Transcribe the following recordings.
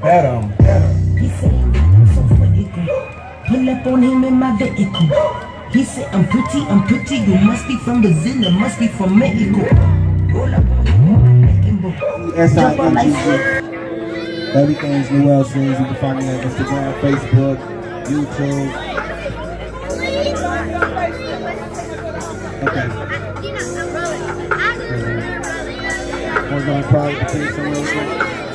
better, I'm better. He said I'm so critical. Pull up on him in my vehicle. He said I'm pretty, I'm pretty. You must be from Brazil, you must be from Mexico. Pull up on him, making book. Jump on Everything's Noel Sings. You can find me on Instagram, Facebook, YouTube. Okay. We're going to probably take some of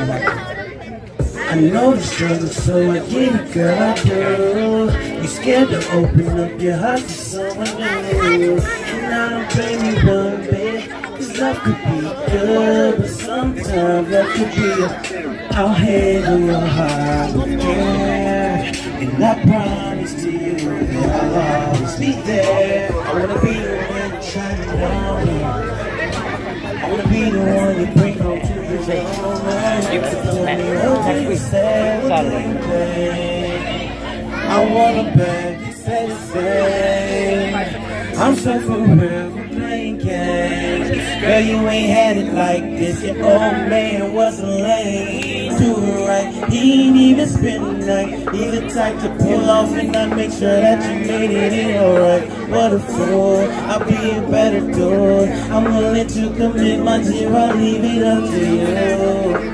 I know the struggle, so I get it, girl, I do. You scared to open up your heart to someone new. And I don't blame you one bit, cause love could be good, but sometimes love could be I'll handle your heart with care. And I promise to you that I'll always be there. I wanna be the one you try to know. I wanna be the one you I wanna beg you say same. I'm so for real playing games. Girl, you ain't had it like this. Your old man wasn't lame. Do right. He ain't even spend the night. He the type to pull off and not make sure that you made it in alright. What a fool. I'll be a better dude. I'm to let you commit my tear. I'll leave it up to you.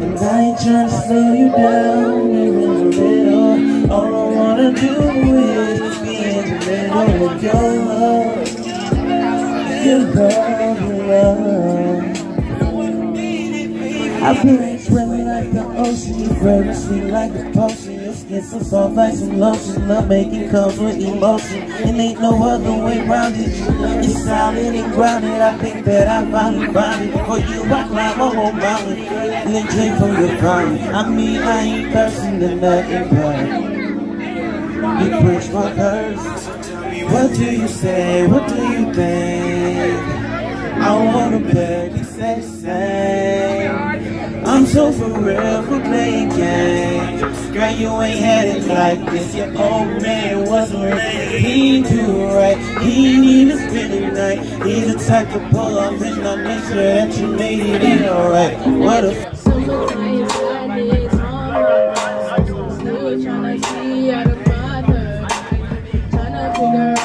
And I ain't trying to slow you down even a little. All I wanna do is be in the middle of your love. Your love, your love. I've been swimming like the ocean, you forever sweet like a potion. Your some so soft like some lotion. Love making comes with emotion, and ain't no other way round it. You're solid and grounded. I think that I finally found it. For you, I climb a whole mountain and then drink from your fountain. I mean, I ain't thirsty to nothing but you quench my thirst. What do you say? What do you think? I wanna beg you say the same. I'm so for real playing games. Girl, you ain't had it like this. Your old man wasn't ready. He ain't do right. He ain't even spend the night. He's the type to pull up and not make sure that you made it in alright. What a What do we got? now who am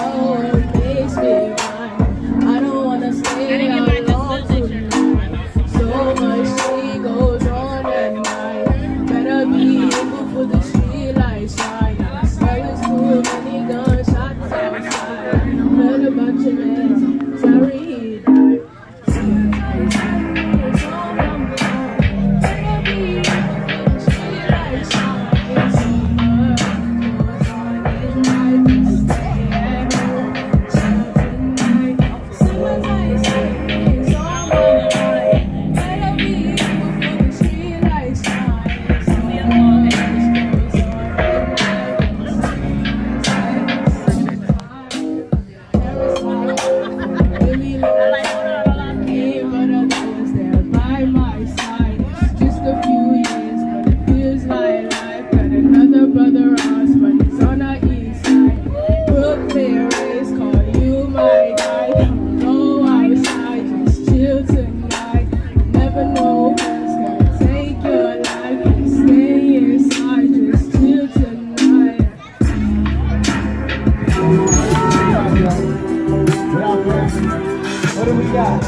I?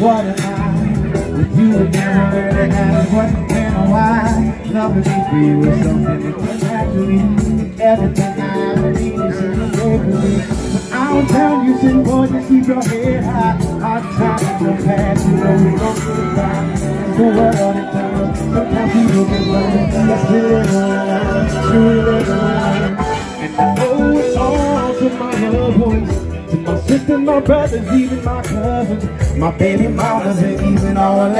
What am I? With you never really matter what and why. Love be free was something that came naturally. Everything I need is in the way for me. But I don't tell you, sin boy, just keep your head high. Hard times will pass, you know we gon' get it by. The world on it turns. Sometimes people. Let's live my loved ones, to my sister, my brothers, even my cousins, my baby mamas, and even all the